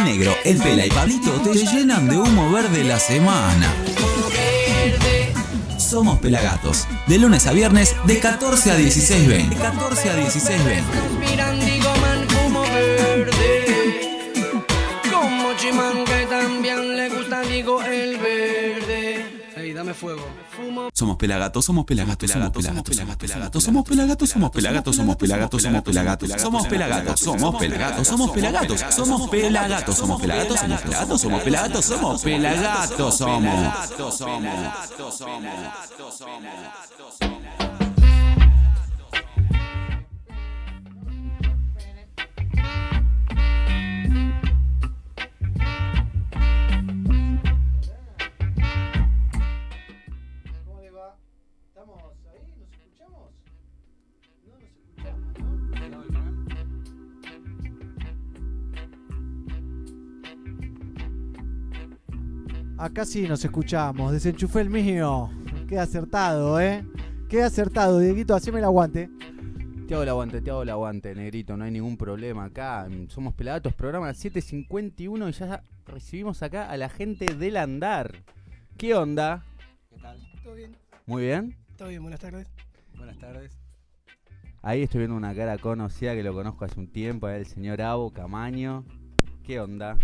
El negro, el pela y Pablito te llenan de humo verde la semana. Somos Pelagatos, de lunes a viernes de 14 a 16 ven. De 14 a 16 ven. Como Chimán que también le gusta, digo, el verde. Ey, dame fuego. Somos pelagatos, somos pelagatos, somos pelagatos, somos pelagatos, somos pelagatos, somos pelagatos, somos pelagatos, somos pelagatos, somos pelagatos, somos pelagatos, somos pelagatos, somos pelagatos, somos pelagatos, somos pelagatos, somos pelagatos, somos pelagatos, somos. Acá sí nos escuchamos. Desenchufé el mío. Qué acertado, ¿eh? Qué acertado. Dieguito, haceme el aguante. Te hago el aguante, te hago el aguante, negrito, no hay ningún problema acá. Somos Pelagatos, programa 751 y ya recibimos acá a la gente del andar. ¿Qué onda? ¿Todo bien? Muy bien. ¿Todo bien? Buenas tardes. Buenas tardes. Ahí estoy viendo una cara conocida que lo conozco hace un tiempo, el señor Abo Camaño. ¿Qué onda?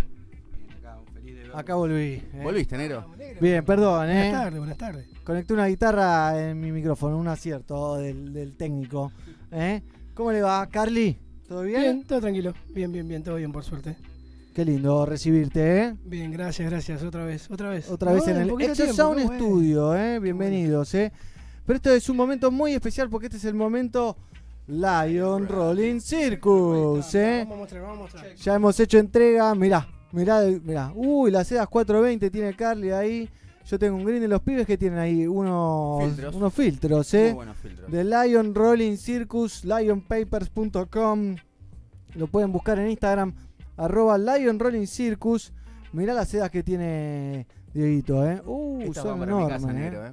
Acá volví. ¿eh? ¿Volviste, negro. Bien, perdón, Buenas ¿eh? tardes, buenas tardes. Conecté una guitarra en mi micrófono, un acierto del, del técnico. ¿eh? ¿Cómo le va, Carly? ¿Todo bien? Bien, todo tranquilo. Bien, bien, bien, todo bien, por suerte. Qué lindo recibirte, ¿eh? Bien, gracias, gracias. Otra vez, otra vez. Otra vez Bueno, en el Exo tiempo, Sound. Studio, ¿eh? Bienvenidos, ¿eh? Pero esto es un momento muy especial porque este es el momento Lion Rolling Circus, ¿eh? Vamos a mostrar, vamos a mostrar. Ya hemos hecho entrega, mirá, mirá, mirá. Uy, las sedas 420 tiene Carly ahí. Yo tengo un green de los pibes que tienen ahí unos Filtros. unos filtros, Muy ¿eh? buenos filtros. de Lion Rolling Circus, lionpapers.com. Lo pueden buscar en Instagram, arroba Lion Rolling Circus. Mirá las sedas que tiene Dieguito, ¿eh? Uh, Esta son enormes, ¿eh? negro, eh.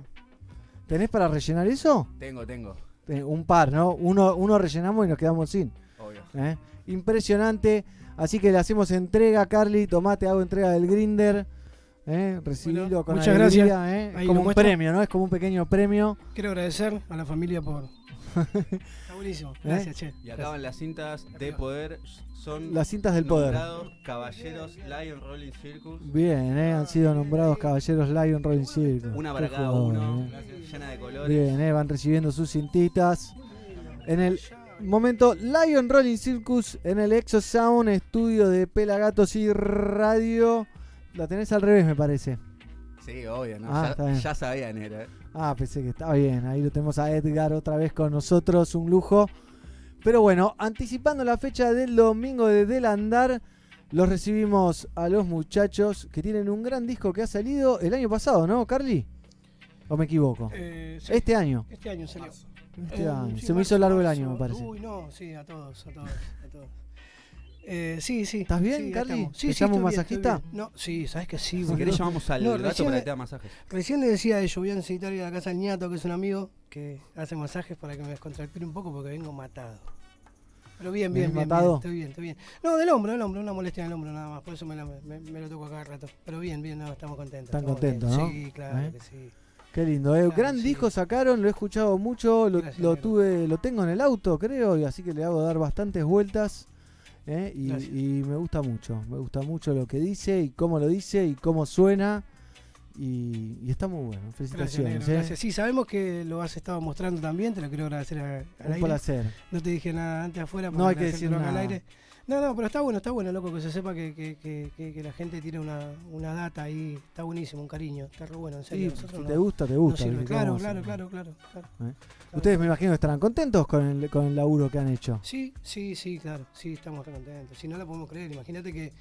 ¿Tenés para rellenar eso? Tengo, tengo. Eh, un par, ¿no? Uno, uno rellenamos y nos quedamos sin. Obvio. ¿eh? Impresionante. Así que le hacemos entrega, Carly. Tomate, hago entrega del grinder. ¿eh? Recibilo Bueno, con muchas alegría, gracias. ¿eh? Como un muestro. premio, ¿no? Es como un pequeño premio. Quiero agradecer a la familia por. Está buenísimo. Gracias, che. Y acá van las cintas de poder. Son Las cintas del poder. caballeros Lion Rolling Circus. Bien, ¿eh? han sido nombrados caballeros Lion Rolling Circus. Una para cada uno, ¿eh? llena de colores. Bien, ¿eh? van recibiendo sus cintitas. En el momento Lion Rolling Circus en el Exo Sound, estudio de Pelagatos y Radio. La tenés al revés, me parece. Sí, obvio, ¿no? Ah, ya, ya sabía, negro. eh. Ah, pensé que estaba bien. Ahí lo tenemos a Edgar otra vez con nosotros, un lujo. Pero bueno, anticipando la fecha del domingo de Del Andar, los recibimos a los muchachos que tienen un gran disco que ha salido el año pasado, ¿no, Carly? ¿O me equivoco? Eh, sí, Este año. este año salió. Este Eh, año. sí, Se me hizo largo el año, me parece. Uy, no, sí, a todos, a todos, a todos. Eh, sí, sí. ¿Estás bien, sí, Carly? estamos. Sí, ¿Te sí, llamo estoy bien, masajista? bien. No, sí, sabes que sí. Si querés llamamos al No, gato para que te haga masajes. Recién le decía a ellos, voy a necesitar ir a la casa del ñato, que es un amigo, que hace masajes para que me descontracture un poco porque vengo matado. Pero bien, bien, ¿Venís bien, matado? bien, estoy bien, estoy bien. No, del hombro, del hombro, una molestia en el hombro nada más, por eso me, la- me- me lo toco cada rato. Pero bien, bien, no, estamos contentos. Están contentos. ¿no? Sí, claro ¿Eh? que sí. Qué lindo, ¿eh? Claro, Gran sí. disco sacaron, lo he escuchado mucho, lo, Gracias, tuve, lo tengo en el auto, creo, y así que le hago dar bastantes vueltas. ¿eh? Y, Gracias. y me gusta mucho, me gusta mucho lo que dice y cómo lo dice y cómo suena. Y, y está muy bueno, Gracias, felicitaciones. ¿eh? gracias. Sí, sabemos que lo has estado mostrando también, te lo quiero agradecer a- al Un aire. placer. No te dije nada antes afuera No hay que agradecértelo decir acá al aire. No, no, pero está bueno, está bueno, loco, que se sepa que, que, que, la gente tiene una, una data ahí. Está buenísimo, un cariño. Está re bueno, en Sí, serio. si te no- gusta, te no gusta. ¿viste? Claro, claro, claro, claro, claro. ¿Eh? Claro. Ustedes me imagino que estarán contentos con el, con el laburo que han hecho. Sí, sí, sí, claro. Sí, estamos re contentos. Si no la podemos creer, imagínate que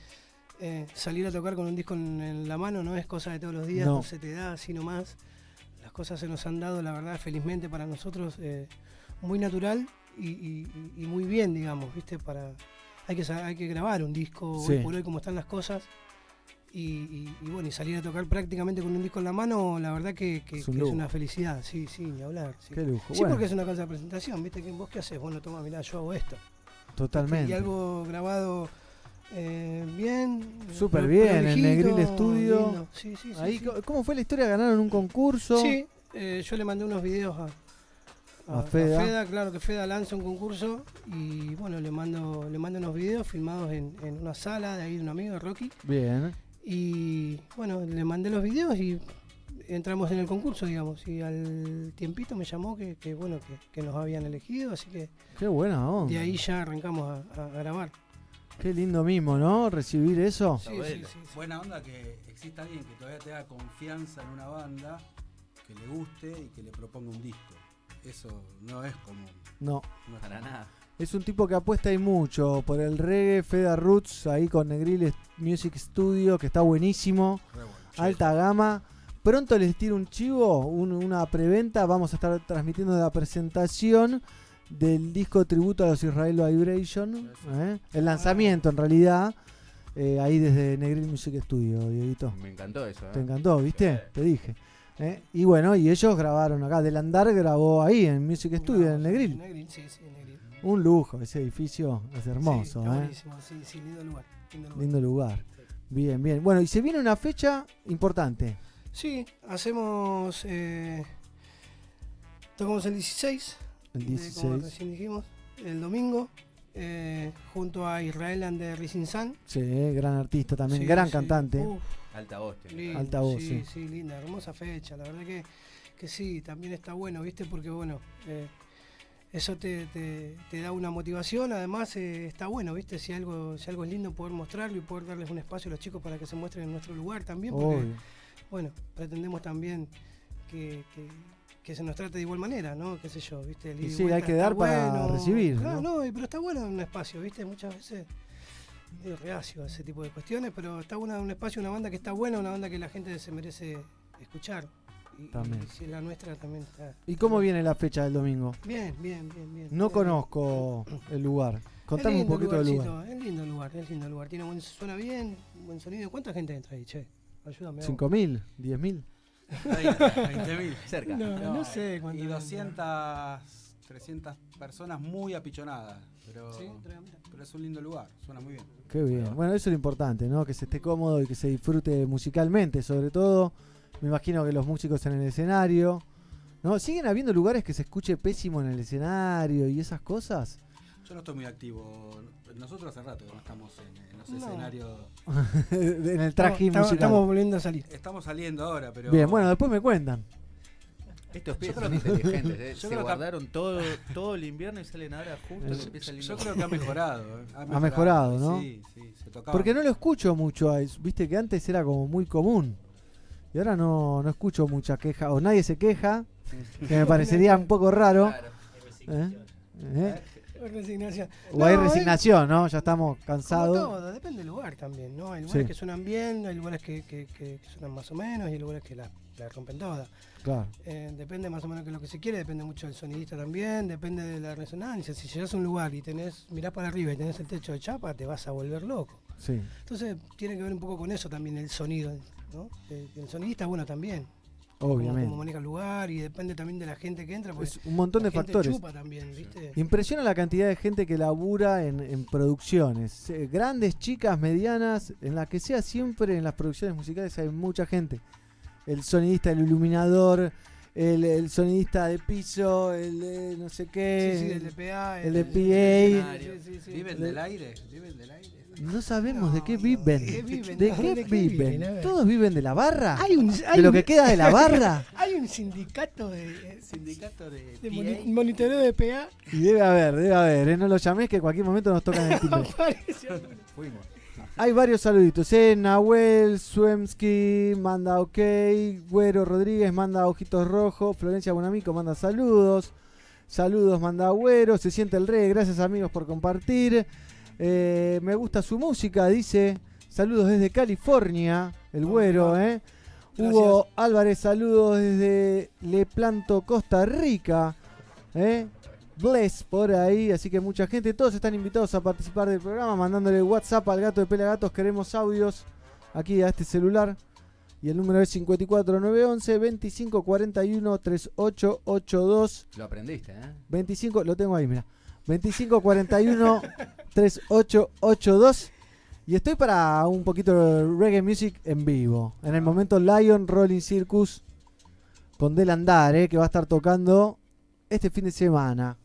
eh, salir a tocar con un disco en, en la mano no es cosa de todos los días, No. no, se te da así nomás. Las cosas se nos han dado, la verdad, felizmente para nosotros, eh, muy natural y- y muy bien, digamos, ¿viste? Para, hay, que, hay que grabar un disco Sí. hoy por hoy, como están las cosas. Y, y- y bueno, y salir a tocar prácticamente con un disco en la mano, la verdad que, que- Es un que es lujo. una felicidad, sí, sí, ni hablar. Sí, Qué lujo. Sí, bueno, porque es una cosa de presentación, ¿viste? que ¿Vos qué haces? Bueno, toma, mirá, yo hago esto. totalmente. Y algo grabado Eh, bien. Súper bien, en Negril Studio. lindo. Sí, sí, sí, Ahí, ¿Cómo fue la historia? ¿Ganaron un concurso? Sí, eh, yo le mandé unos videos a, A Feda. claro que Feda lanza un concurso y bueno, le mando, le mando unos videos filmados en, en una sala de ahí de un amigo, Rocky. Bien. Y bueno, le mandé los videos y entramos en el concurso, digamos. Y al tiempito me llamó que, que, bueno, que, que nos habían elegido, así que Qué buena onda. de ahí ya arrancamos a, a grabar. Qué lindo mismo, ¿no? Recibir eso. Sí, sí, sí, sí. Buena onda que exista alguien que todavía tenga confianza en una banda, que le guste y que le proponga un disco. Eso no es común. No. No es Para común. nada. Es un tipo que apuesta ahí mucho por el reggae, Feda Roots, ahí con Negril Music Studio, que está buenísimo. Bueno. alta gama. Pronto les tiro un chivo, un- una preventa. Vamos a estar transmitiendo la presentación del disco tributo a los Israel Vibration. ¿eh? El lanzamiento, en realidad, eh, ahí desde Negril Music Studio, Dieguito. Me encantó eso. ¿eh? ¿Te encantó, viste? Te dije. ¿Eh? Y bueno, y ellos grabaron acá. Del Andar grabó ahí en Music Studio, en Negril. Negril, sí, sí, en Negril. Un lujo, ese edificio es hermoso. Sí, está ¿eh? buenísimo, sí, sí, lindo lugar. Lindo lugar. Lindo lugar. Bien, bien. Bueno, y se viene una fecha importante. Sí, hacemos. Eh, tocamos el 16, El de- como 16. recién dijimos, el domingo, eh, junto a Israel and the Rising Sun. Sí, gran artista también, Sí, gran sí. cantante. Uf, Alta voz. tiene. lindo, Alta voz, sí, sí. sí, linda, hermosa fecha. La verdad que, que sí, también está bueno, ¿viste? Porque, bueno, eh, eso te, te- te da una motivación. Además, eh, está bueno, ¿viste? Si algo, si algo es lindo, poder mostrarlo y poder darles un espacio a los chicos para que se muestren en nuestro lugar también. Porque, Obvio. bueno, pretendemos también que, que- que se nos trate de igual manera, ¿no? Qué sé yo, ¿viste? El Y sí, hay que dar para recibir, Claro, ¿no? no, y- pero está bueno un espacio, ¿viste? Muchas veces medio reacio a ese tipo de cuestiones, pero está bueno un espacio, una banda que está buena, una banda que la gente se merece escuchar. Y, También. y si la nuestra también está. ¿Y cómo viene la fecha del domingo? Bien, bien, bien, bien. No bien. conozco el lugar. Contame un poquito del lugar. Es lindo el lugar, es lindo el lugar. Tiene buen, suena bien, buen sonido. ¿Cuánta gente entra ahí, che? Ayúdame. vos. ¿5.000? ¿10.000? 20.000. Cerca. No, no, sé cuánto. Y 200, 300 personas muy apichonadas. Pero, Sí, pero es un lindo lugar, suena muy bien. Qué bien. Bueno, eso es lo importante, ¿no? Que se esté cómodo y que se disfrute musicalmente, sobre todo. Me imagino que los músicos en el escenario. ¿No? ¿Siguen habiendo lugares que se escuche pésimo en el escenario y esas cosas? Yo no estoy muy activo. Nosotros hace rato que no estamos en, en los No. escenarios. en el traje Estamos- musical. Estamos volviendo a salir. Estamos saliendo ahora, pero. Bien, bueno, después me cuentan. Estos creo son que- inteligentes. ¿eh? yo Se creo que- guardaron todo, todo el invierno y salen ahora justo que Yo- empieza el Yo invierno. creo que ha mejorado. eh. Ha mejorado, ¿no? Sí, sí, se tocaba. Porque no lo escucho mucho a. Viste que antes era como muy común. Y ahora no, no escucho mucha queja. O nadie se queja. Que me parecería un poco raro. ¿eh? ¿Eh? Resignación. O hay No, resignación, ¿no? Ya estamos Como cansados. todo, depende del lugar también, ¿no? Hay lugares Sí. que suenan bien, hay lugares que, que- que- que suenan más o menos y hay lugares que la, la rompen toda. Claro. Eh, depende más o menos de lo que se quiere, depende mucho del sonidista también, depende de la resonancia. Si llegas a un lugar y tenés, mirás para arriba y tenés el techo de chapa, te vas a volver loco. Sí. Entonces tiene que ver un poco con eso también el sonido, ¿no? Eh, El sonidista, bueno, también. Cómo, cómo Obviamente. maneja el lugar y depende también de la gente que entra. Es un montón la de gente factores. chupa también, ¿viste? Impresiona la cantidad de gente que labura en, en producciones. eh, grandes, chicas, medianas, en la que sea siempre en las producciones musicales hay mucha gente. El sonidista, el iluminador, el, el sonidista de piso, el de no sé qué. Sí, sí, el de PA, el de PA. Sí. ¿Viven del aire? ¿Viven del aire? No sabemos de qué viven. ¿de qué viven? ¿De qué ¿de qué viven? ¿Todos viven de la barra? Hay un, hay ¿De lo un- que queda de la barra? Hay un sindicato de, eh, Sindicato de. de PA. monitoreo de PA. Y debe haber, debe haber. ¿eh? No lo llames que en cualquier momento nos tocan el timbre. Fuimos. Hay varios saluditos, ¿eh? Nahuel, Suemski, manda ok, Güero Rodríguez manda ojitos rojos, Florencia Bonamico manda saludos, saludos manda Güero, se siente el rey, gracias amigos por compartir, Eh, me gusta su música, dice, saludos desde California, el Güero, ¿eh? Hugo Álvarez, saludos desde Le Planto, Costa Rica, ¿eh? Bless por ahí, así que mucha gente, todos están invitados a participar del programa, mandándole WhatsApp al gato de Pelagatos, queremos audios aquí a este celular. Y el número es 54911 2541 3882 Lo aprendiste, ¿eh? 25, lo tengo ahí, mira. 2541 3882 Y estoy para un poquito de reggae music en vivo. En el momento Lion Rolling Circus con Del Andar, eh, que va a estar tocando este fin de semana.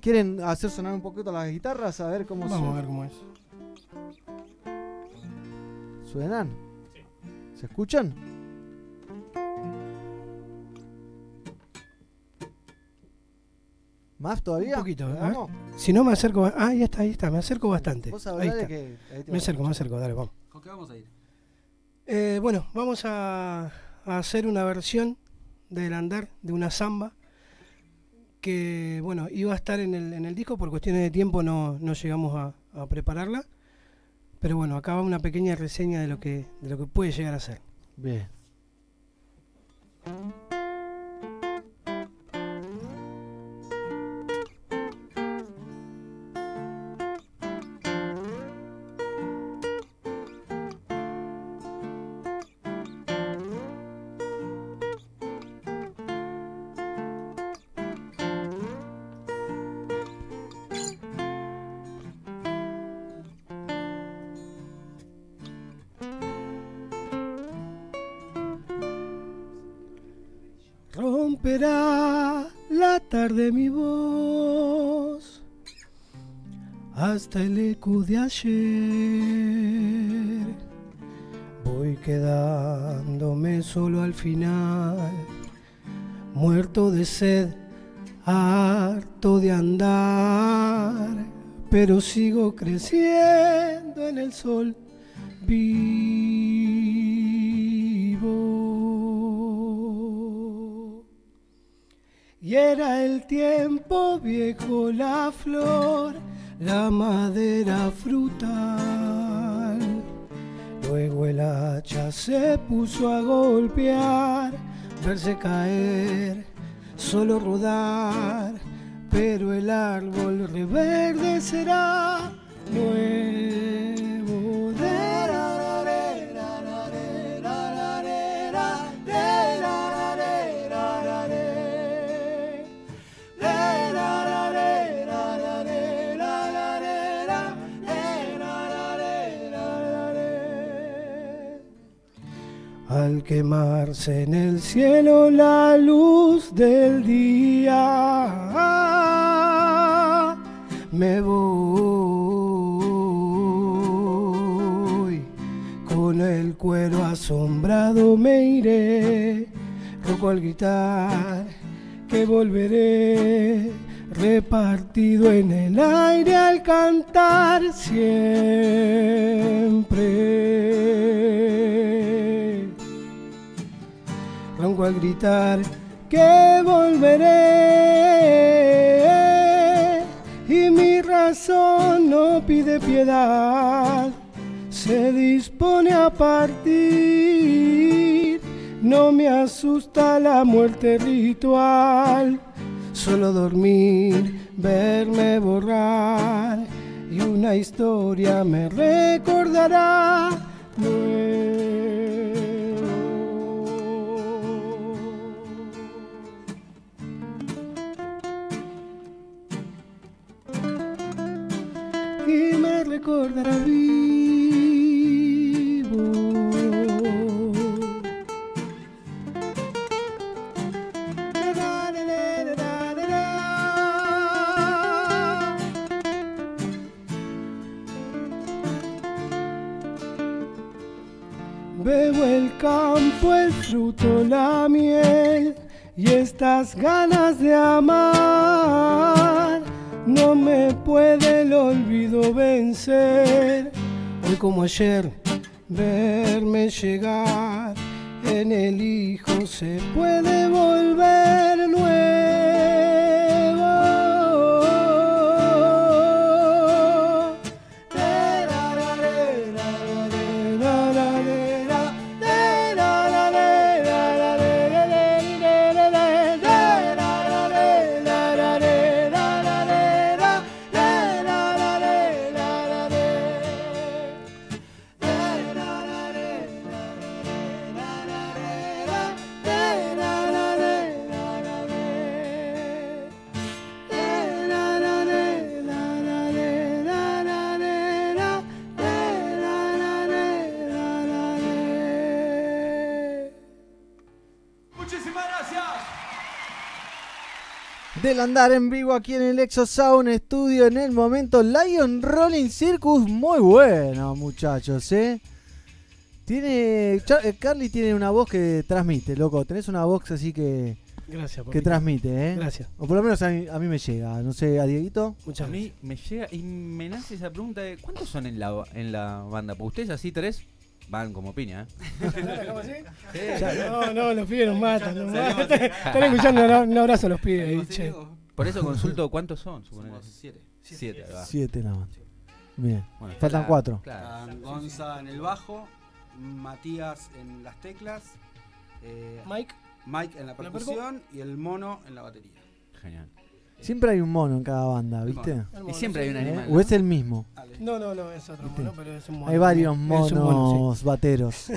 ¿Quieren hacer sonar un poquito las guitarras? A ver cómo Vamos a ver cómo es. suenan. ¿Se escuchan? ¿Más todavía? Un poquito. Vamos. Si no me acerco. Ah, ahí está, ahí está. Me acerco bastante. Vos Ahí está. que. ahí Me acerco, me acerco. Dale, vamos. ¿Con qué vamos a ir? Eh, bueno, vamos a, a hacer una versión del andar de una samba que, bueno, iba a estar en el, en el disco, por cuestiones de tiempo no, no llegamos a, a prepararla, pero bueno, acá va una pequeña reseña de lo que, de lo que puede llegar a ser. Bien. El eco de ayer. Voy quedándome solo al final, muerto de sed, harto de andar, pero sigo creciendo en el sol vivo. Y era el tiempo viejo, la flor, la madera frutal. Luego el hacha se puso a golpear, verse caer, solo rodar, pero el árbol reverdecerá nuevo. Quemarse en el cielo la luz del día, me voy. Con el cuero asombrado me iré, roco al gritar que volveré, repartido en el aire al cantar siempre ronco al gritar que volveré. Y mi razón no pide piedad, se dispone a partir, no me asusta la muerte ritual, solo dormir, verme borrar. Y una historia me recordará. Recordará vivo. Bebo el campo, el fruto, la miel y estas ganas de amar. No me puede el olvido vencer. Hoy como ayer, verme llegar en el hijo se puede volver nuevo. Del andar en vivo aquí en el Exo Sound Studio en el momento Lion Rolling Circus. Muy bueno, muchachos, ¿eh? Tiene. Eh, Carly tiene una voz que transmite, loco. Tenés una voz así que, Gracias, que transmite, ¿eh? Gracias. O por lo menos a mí, a mí me llega. No sé, a Dieguito. Muchas A mí me llega y me nace esa pregunta de ¿cuántos son en la, en la banda? Ustedes así tres van como piña, ¿eh? No, no, los pibes nos matan. Nos matan. Están escuchando un abrazo a los pibes. ahí, che. Por eso consulto cuántos son, suponete. Somos siete. Siete, ahí va. Siete nada más. Bien. Bueno, Faltan la- cuatro. Claro. Gonza en el bajo, Matías en las teclas, eh, Mike, Mike en la ¿La percu? percusión y el mono en la batería. Genial. Siempre hay un mono en cada banda, ¿viste? mono. Y siempre hay un ¿Eh? animal. ¿O es el mismo? No, no, no, es otro ¿Viste? mono, pero es un mono. Hay varios monos mono, bateros.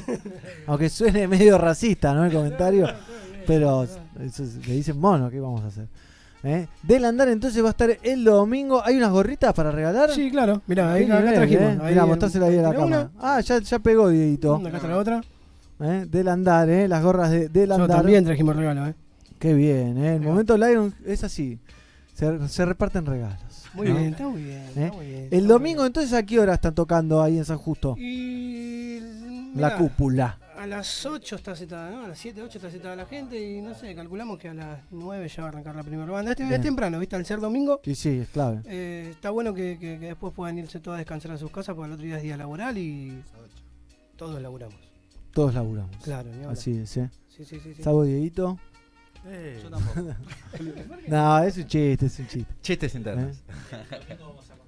Aunque suene medio racista, ¿no? El comentario. Pero eso es- le dicen mono, ¿qué vamos a hacer? ¿Eh? Del andar entonces va a estar el domingo. ¿Hay unas gorritas para regalar? sí. Claro. Mirá, ahí acá trajimos. ¿eh? Ahí Mirá, el- mostrársela ahí a la ¿Tenés cámara. Ah, ya, ya pegó, Dieguito. Acá está la otra. ¿Eh? Del andar, ¿eh? Las gorras de, del Yo andar. también trajimos regalo, ¿eh? Qué bien, ¿eh? El momento Lion es así. Se, se reparten regalos. Muy ¿no? bien, está muy bien. ¿Eh? Está muy bien El domingo, entonces, ¿a qué hora están tocando ahí en San Justo? Y. La cúpula. A las 8 está citada, ¿no? A las 7, 8 está citada la gente y no sé, calculamos que a las 9 ya va a arrancar la primera banda. Este Bien. es temprano, ¿viste? Al ser domingo, Sí, sí, es clave. eh, está bueno que, que- que después puedan irse todos a descansar a sus casas porque el otro día es día laboral y todos laburamos. Todos laburamos. Claro. Así es, ¿eh? Sí, sí, sí. sí. Salvo Dieguito. Yo tampoco. No, es un chiste, es un chiste. Chistes internos. ¿eh?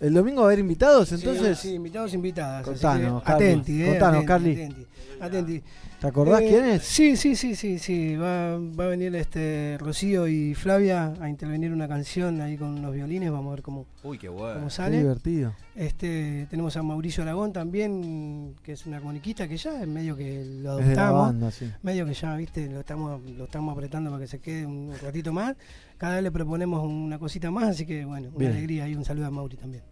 ¿El domingo va a haber invitados entonces? Sí, sí, invitados, invitadas. Contanos, que Carly, Atenti, eh. contanos, atenti, Carly. Atenti, atenti. ¿Te acordás Eh, quién es? Sí, sí, sí, sí, sí. Va, va a venir este Rocío y Flavia a intervenir una canción ahí con unos violines. Vamos a ver cómo, Uy, qué cómo bueno. Qué sale. divertido. Este, tenemos a Mauricio Aragón también, que es un armoniquista que ya es medio que lo Es de la adoptamos. banda, sí. Medio que ya, viste, lo estamos, lo estamos apretando para que se quede un ratito más. Cada vez le proponemos una cosita más, así que bueno, una Bien. alegría y un saludo a Mauri también.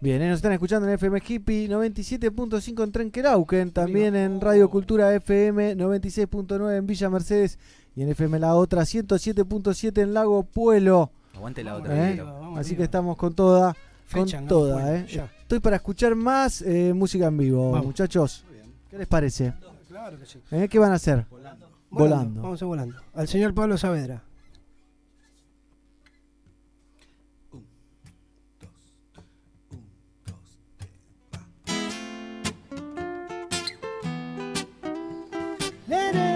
Bien, ¿eh? nos están escuchando en FM Hippie 97.5 en Trenquerauquen, también en Radio Cultura FM 96.9 en Villa Mercedes y en FM La Otra 107.7 en Lago Pueblo. Aguante la Vamos otra. ¿eh? arriba, Así arriba. que estamos con toda, con Fecha, ¿no? toda, Bueno, ¿eh? ya. Estoy para escuchar más eh, música en vivo, Vamos. muchachos. ¿Qué les parece? Claro que sí. ¿Eh? ¿Qué van a hacer? Volando. Volando. Vamos a volando. Al señor Pablo Saavedra. Un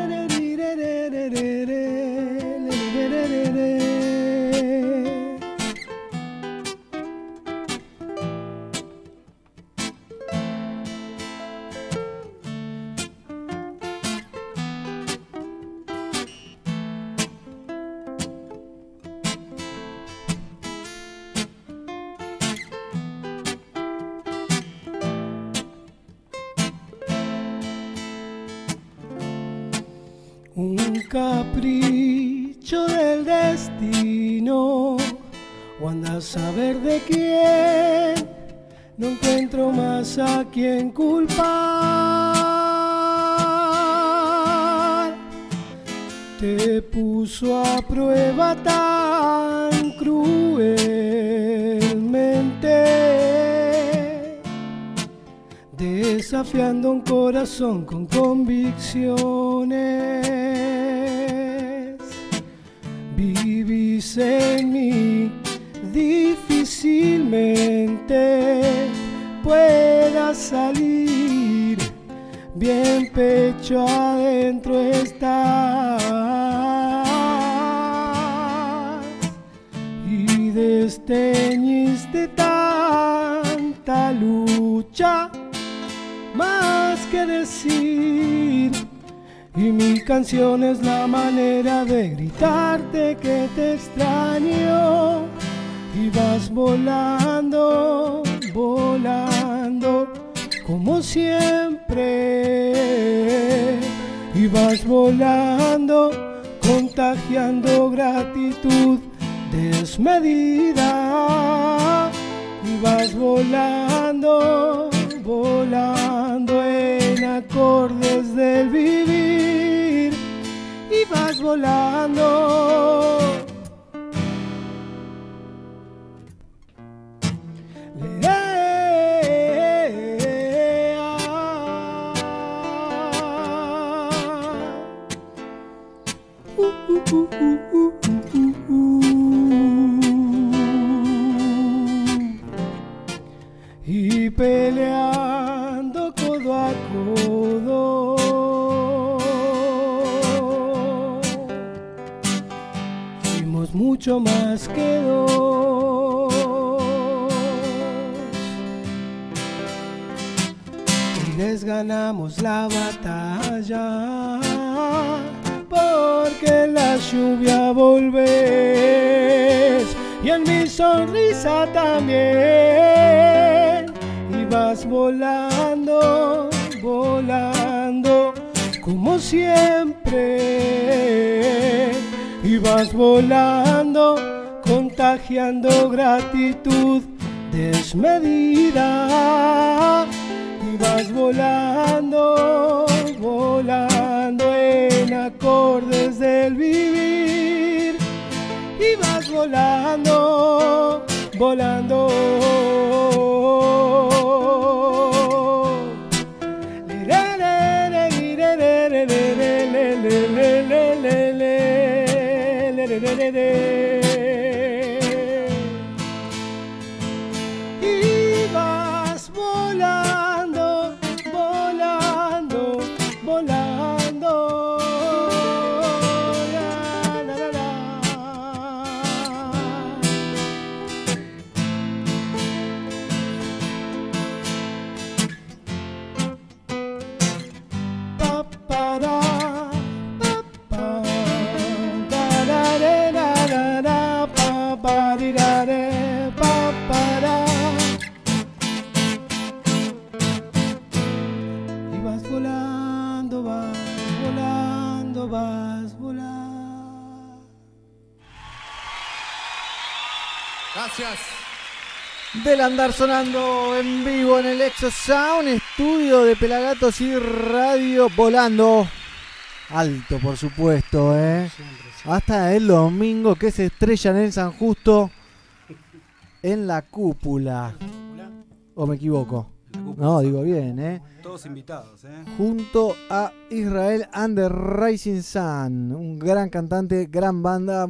desafiando un corazón con convicciones. Vivís en mí difícilmente pueda salir, bien pecho adentro canción es la manera de gritarte que te extraño. Y vas volando, volando, como siempre. Y vas volando, contagiando gratitud desmedida. Y vas volando, volando en acordes del vivir. Volando, la batalla. Porque la lluvia volvés y en mi sonrisa también. Y vas volando, volando, como siempre. Y vas volando, contagiando gratitud desmedida. Y vas volando, del vivir y vas volando, volando. Del andar sonando en vivo en el Exo Sound, estudio de Pelagatos y radio volando. Alto, por supuesto, ¿eh? Hasta el domingo que se estrellan en San Justo en la cúpula. ¿O me equivoco? No, digo bien, ¿eh? Todos invitados, ¿eh? Junto a Israel and the Rising Sun, un gran cantante, gran banda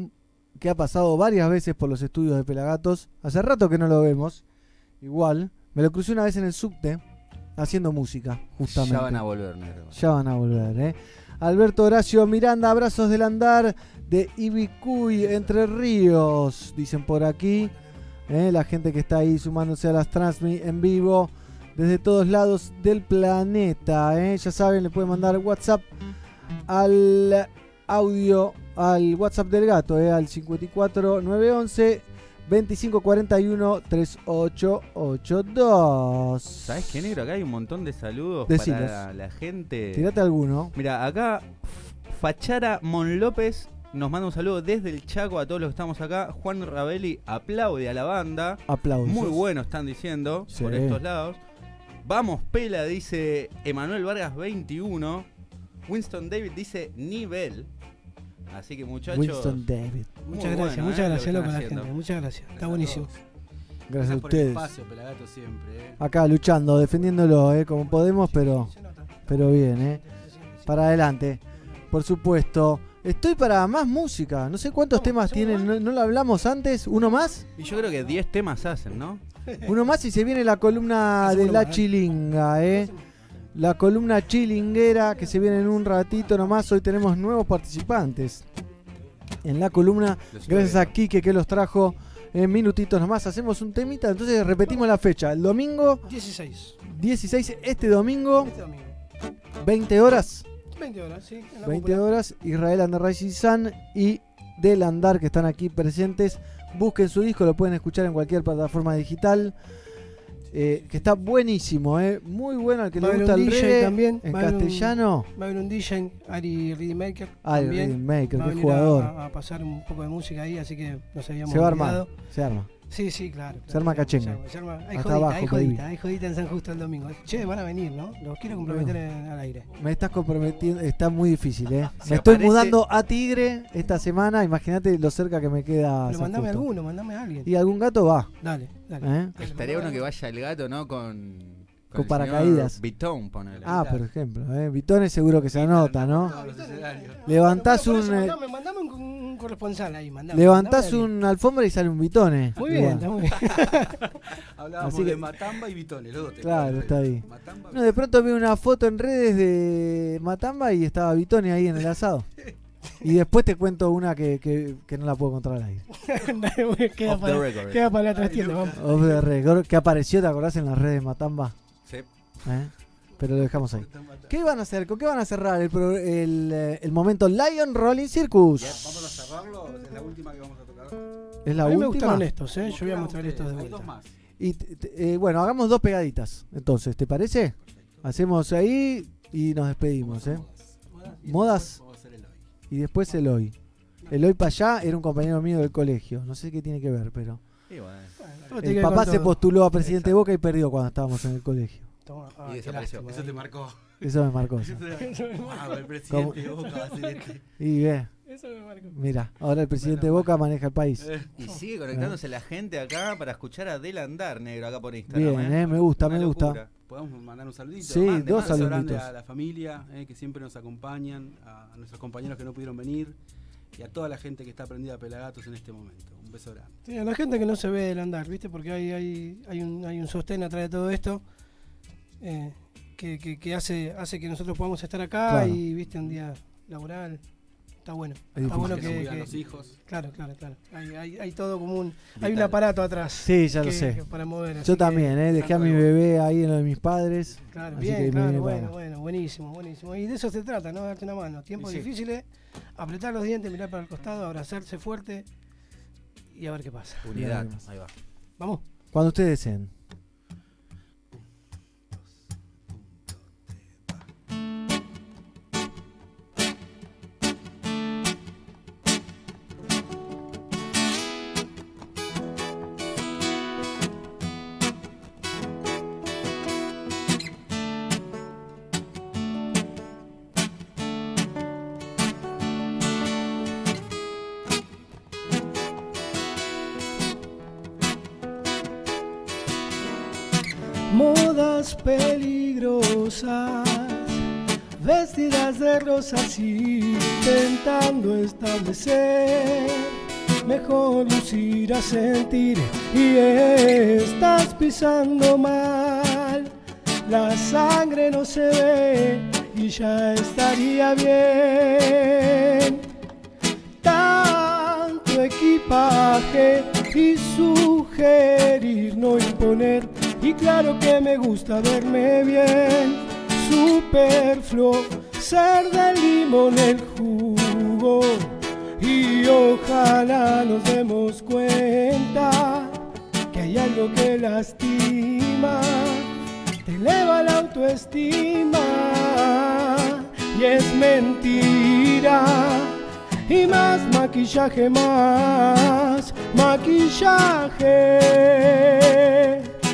que ha pasado varias veces por los estudios de Pelagatos. Hace rato que no lo vemos. Igual, me lo crucé una vez en el subte haciendo música, justamente. Ya van a volver, negro. Ya van a volver, ¿eh? Alberto Horacio Miranda, abrazos del andar de Ibicuy, Entre Ríos, dicen por aquí. ¿eh? La gente que está ahí sumándose a las Transmi en vivo desde todos lados del planeta. ¿eh? Ya saben, le pueden mandar WhatsApp al audio, al WhatsApp del gato, ¿eh? al 54911 2541 3882. ¿Sabes qué, negro? Acá hay un montón de saludos Decilos. para la gente. Tirate alguno. Mira, acá Fachara Mon López nos manda un saludo desde el Chaco a todos los que estamos acá. Juan Ravelli aplaude a la banda. Aplausos. Muy bueno están diciendo Sí. por estos lados. Vamos, Pela, dice Emanuel Vargas 21. Winston David dice nivel. Así que muchachos. Winston David. muy Muchas gracias, bueno, muchas ¿eh? Gracias, loco, la gente. Muchas gracias. Está buenísimo. Gracias a por el ustedes. espacio, Pelagato, siempre, ¿eh? Acá luchando, defendiéndolo, ¿eh? como podemos, pero, pero bien, ¿eh? para adelante. Por supuesto. Estoy para más música. No sé cuántos temas ¿hacemos tienen. ¿No, no lo hablamos antes? ¿Uno más? Y yo creo que 10 temas hacen, ¿no? Uno más y se viene la columna de la ¿eh? chilinga, ¿eh? La columna chilinguera que se viene en un ratito nomás. Hoy tenemos nuevos participantes en la columna. Gracias a. Quique que los trajo en minutitos nomás. Hacemos un temita, entonces repetimos la fecha. El domingo 16. 16, este domingo, Este domingo. 20 horas. 20 horas, sí. en la 20 cúpula. horas, Israel and the Rising Sun y Del Andar que están aquí presentes. Busquen su disco, lo pueden escuchar en cualquier plataforma digital. Eh, que está buenísimo, eh. muy bueno al que le gusta el reggae también, en va haber un- castellano. Va a haber un DJ, Ari Readmaker. Ah, el también. Maker, va a qué jugador. A, a pasar un poco de música ahí, así que nos habíamos Se va a armar, olvidado. se arma. Sí, sí, claro. Se arma claro, cachenga. se arma, se. Hay Hasta jodita, abajo, hay jodita, hay jodita en San Justo el domingo. Che, van a venir, ¿no? Los quiero comprometer en- al aire. Me estás comprometiendo, está muy difícil, eh. Me estoy aparece- mudando a Tigre esta semana, imagínate lo cerca que me queda. Pero San mandame Justo. alguno, mandame a alguien. Y algún gato va, Dale, dale. ¿eh? Estaría uno que vaya el gato, ¿no? Con. Con el paracaídas. señor Vitón, ponele. Ah, por ejemplo, ¿eh? Vitones seguro que se anota, ¿no? Levantás un. eso eh, mandame, mandame un corresponsal ahí, mandame. Levantás mandame una alfombra y sale un bitone. Muy bien, está muy bien. Hablábamos Así que- de Matamba y Vitones, los dos. Claro, está ahí. Matamba, No, de pronto vi una foto en redes de Matamba y estaba Bitone ahí en el asado. Y después te cuento una que, que, que no la puedo contar al aire. queda, Off the para, record. queda para la trastienda, vamos. Off the record, que apareció, ¿te acordás en las redes de Matamba? Sí. ¿Eh? Pero lo dejamos ahí. ¿Qué van a hacer? ¿Con qué van a cerrar el, pro- el, eh, el momento Lion Rolling Circus? Vamos a cerrarlo, es la última que vamos a tocar. Es la a mí me última. gustaron estos, ¿eh? Yo voy a mostrar estos de hay vuelta. dos más. Y t- t- eh, bueno, hagamos dos pegaditas. Entonces, ¿te parece? Hacemos ahí y nos despedimos, ¿eh? Modas. después vamos a hacer el hoy. Y después el hoy. El hoy para allá era un compañero mío del colegio. No sé qué tiene que ver, pero. Y bueno. El papá se postuló a presidente de Boca y perdió cuando estábamos en el colegio. Toma, ah, Y desapareció. lástima, Eso eh. te marcó. Eso me marcó. eso. Wow, el presidente de Boca va a ser este. Y ve, Eso me marcó. mira, ahora el presidente de Boca maneja el país. Eh, Y sigue conectándose la gente acá para escuchar a Del Andar, negro, acá por Instagram. Bien, ¿eh? eh, me gusta, Una me gusta. Podemos mandar un saludito. Sí, Mande, dos saluditos. a la familia eh, que siempre nos acompañan, a, a nuestros compañeros que no pudieron venir y a toda la gente que está prendida a Pelagatos en este momento. Un beso grande. Sí, a la gente que no se ve del andar, ¿viste? Porque hay, hay, hay, un, hay un sostén atrás de todo esto eh, que, que, que hace, hace que nosotros podamos estar acá Claro. y, ¿viste? Un día laboral. Está bueno. Es Está bueno que, que, se cuidan que- los hijos. Claro, claro, claro. Hay, hay, hay todo como un... Hay un aparato atrás. Sí, ya lo sé. para mover. Yo que- también, eh, dejé a mi bebé ahí en lo de mis padres. Claro, bien, claro, bueno, bueno, buenísimo, buenísimo. Y de eso se trata, ¿no? Darte una mano. Tiempos Sí, difíciles, apretar los dientes, mirar para el costado, abrazarse fuerte y a ver qué pasa. Unidad. Ahí va. Vamos. Cuando ustedes deseen. Modas peligrosas, vestidas de rosas intentando establecer mejor lucir a sentir y estás pisando mal. La sangre no se ve y ya estaría bien tanto equipaje y sugerir no imponer y claro que me gusta verme bien. Superfluo ser del limón el jugo. Y ojalá nos demos cuenta que hay algo que lastima te eleva la autoestima. Y es mentira y más maquillaje, más maquillaje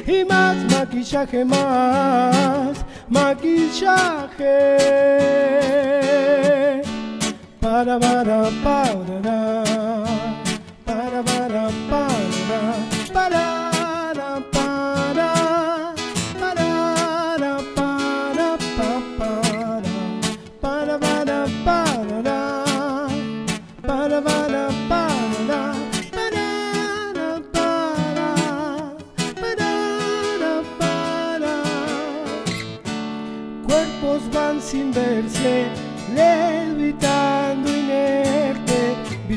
y más maquillaje, más maquillaje. Para para para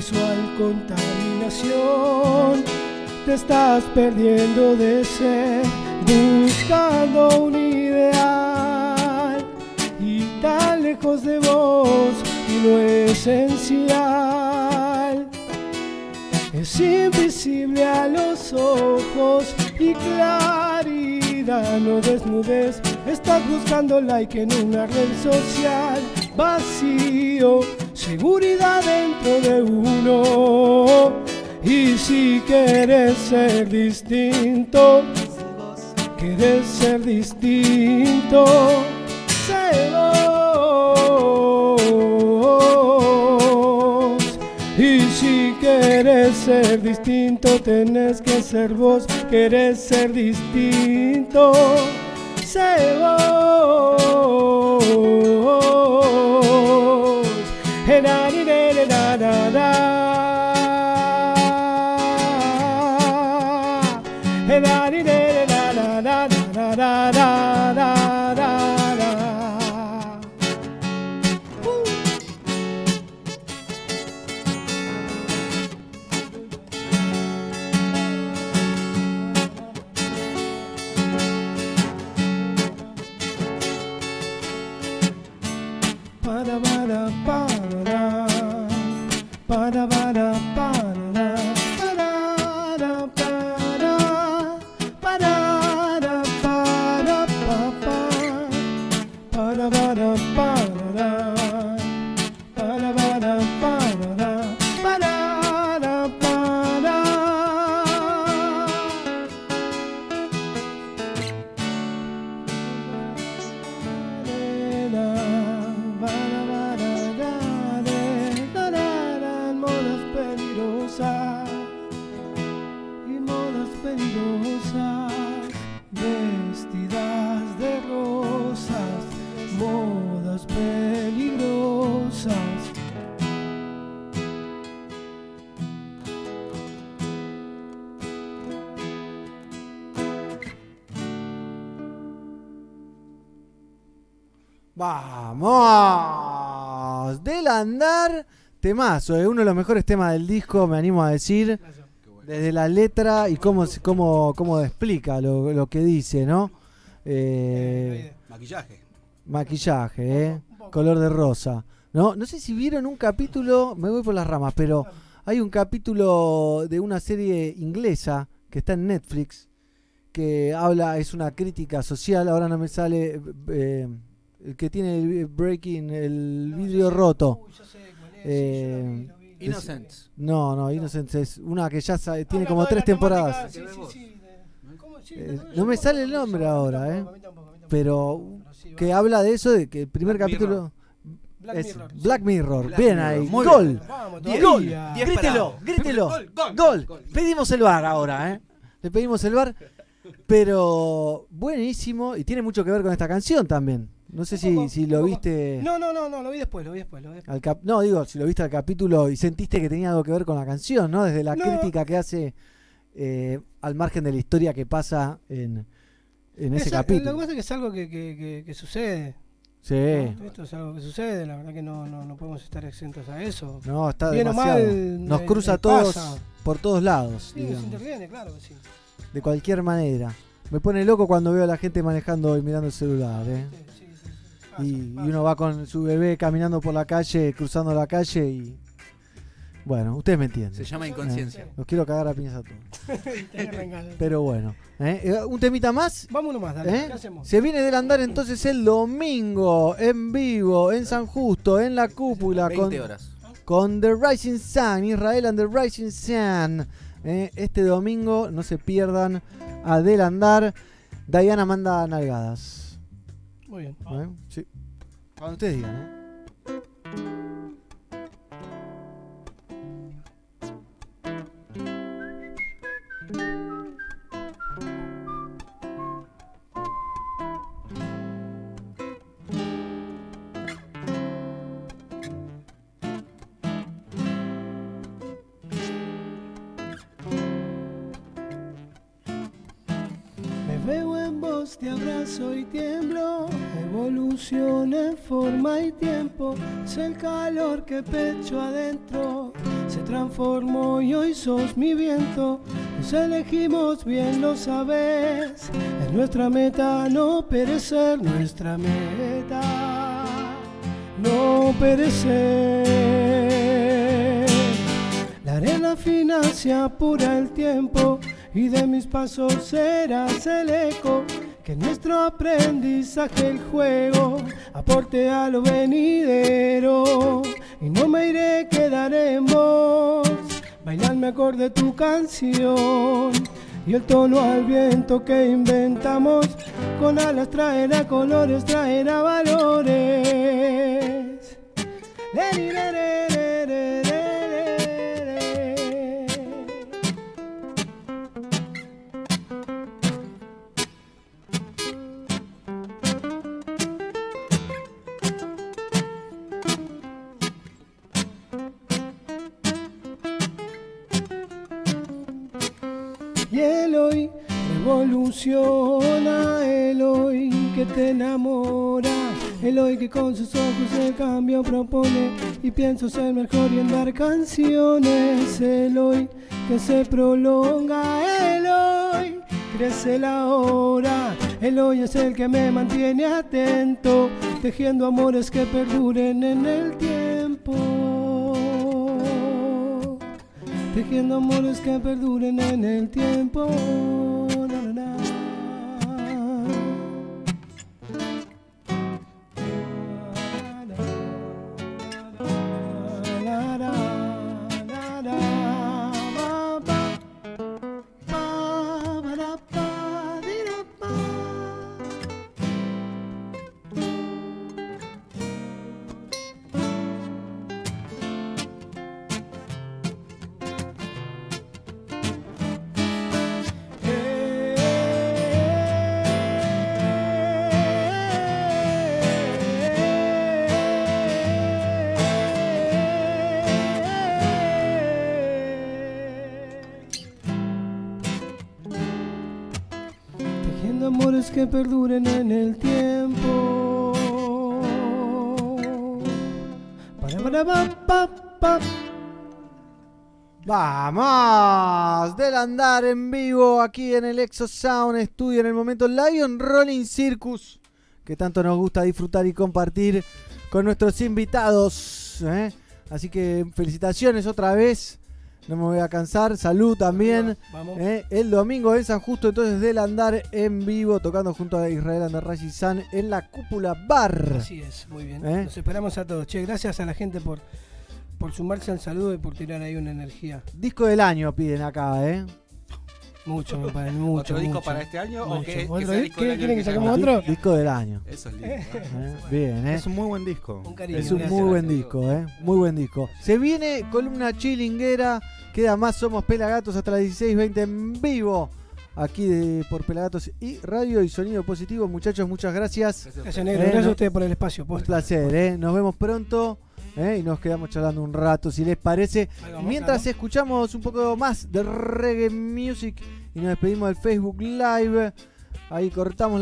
visual contaminación. Te estás perdiendo de ser, buscando un ideal y tan lejos de vos y lo esencial. Es invisible a los ojos y claridad, no desnudes. Estás buscando like en una red social, vacío, seguridad dentro de uno. Y si quieres ser distinto, quieres ser distinto, sé vos. Y si quieres ser distinto, tenés que ser vos. Quieres ser distinto, sé vos. da da da da da da ba da ba da. Temazo, es uno de los mejores temas del disco, me animo a decir. Desde la letra y cómo, se- cómo, cómo explica lo, lo que dice, ¿no? Eh, Maquillaje. maquillaje, ¿eh? Color de rosa. ¿no? no sé si vieron un capítulo, me voy por las ramas, pero hay un capítulo de una serie inglesa que está en Netflix que habla, es una crítica social, ahora no me sale, eh, el que tiene el breaking, el vidrio roto. Uy, Eh. Innocents. No, no, Innocence es una que ya sa- tiene como tres temporadas. sí, sí, sí, de- ¿cómo? Sí, Eh, no, me sale el nombre ahora, eh. Pero que habla de eso, de que el primer Black capítulo Black es Mirror. Black Mirror. Black Bien Mirror, ahí, muy gol. bien. Vamos, Gol. Diez grítelo, grítelo. Gol, gol, Gol. gol. Pedimos el bar ahora, ¿eh? Le pedimos el bar. Pero buenísimo y tiene mucho que ver con esta canción también. No sé si, poco, si lo viste No, no, no, no, lo vi después, lo vi después, lo vi después. al cap no digo si lo viste al capítulo y sentiste que tenía algo que ver con la canción, ¿no? Desde la No. crítica que hace eh, al margen de la historia que pasa en, en ese Es- Lo capítulo. que pasa es que es algo que, que, que, que sucede. Sí. ¿no? Esto es algo que sucede, la verdad que no, no, no podemos estar exentos a eso. No, está Bien demasiado. mal, Nos eh, cruza a eh, todos pasa. por todos lados, Sí, nos digamos. interviene, claro que sí. De cualquier manera. Me pone loco cuando veo a la gente manejando y mirando el celular, ¿eh? Sí, Y, y pasa. uno va con su bebé caminando por la calle, cruzando la calle y... Bueno, ustedes me entienden. Se llama inconsciencia. Los quiero cagar a piñas a todos. Pero bueno. ¿eh? Eh, ¿Un temita más? Vámonos más, dale. ¿Eh? ¿Qué hacemos? Se viene del andar entonces el domingo, en vivo, en San Justo, en la cúpula, 20 con, horas. con The Rising Sun, Israel and The Rising Sun. ¿eh? Este domingo, no se pierdan a Del Andar. Diana manda nalgadas. Muy bien. ¿eh? Sí. Para ustedes, digo, ¿no? En forma y tiempo. Es el calor que pecho adentro. Se transformó y hoy sos mi viento. Nos elegimos bien, lo sabes. Es nuestra meta no perecer, nuestra meta no perecer. La arena fina se apura el tiempo y de mis pasos serás el eco que nuestro aprendizaje el juego aporte a lo venidero. Y no me iré quedaremos bailando acorde tu canción. Y el tono al viento que inventamos con alas traerá colores traerá valores funciona, el hoy que te enamora, el hoy que con sus ojos el cambio propone y pienso ser mejor y en dar canciones, el hoy que se prolonga, el hoy crece la hora, el hoy es el que me mantiene atento, tejiendo amores que perduren en el tiempo tejiendo amores que perduren en el tiempo. Perduren en el tiempo. Vamos, del andar en vivo aquí en el Exo Sound Studio en el momento Lion Rolling Circus, que tanto nos gusta disfrutar y compartir con nuestros invitados. ¿eh? Así que felicitaciones otra vez, no me voy a cansar, salud también. Vamos. ¿eh? El domingo San Justo, entonces del andar en vivo, tocando junto a Israel Anderrashi San en la cúpula bar. Así es, muy bien. ¿Eh? Los esperamos a todos. Che, gracias a la gente por, por sumarse al saludo y por tirar ahí una energía. Disco del año piden acá, ¿eh? Mucho, me parece, mucho. ¿Otro disco mucho. para este año o Mucho. que ¿Otro disco? otro? Disco del año. Eso es lindo. ¿eh? Bien, ¿eh? Es un muy buen disco. Un cariño. Es un gracias. muy buen disco, ¿eh? Muy buen disco. Se viene columna chilinguera. Queda más Somos Pelagatos hasta las 16.20 en vivo. Aquí de- por Pelagatos y Radio y Sonido Positivo. Muchachos, muchas gracias. Gracias, negro. Eh, Gracias a ustedes por el espacio. Un placer, ¿eh? Nos vemos pronto. ¿Eh? Y nos quedamos charlando un rato, si les parece. Vamos, Mientras claro. escuchamos un poco más de reggae music y nos despedimos del Facebook Live. Ahí cortamos la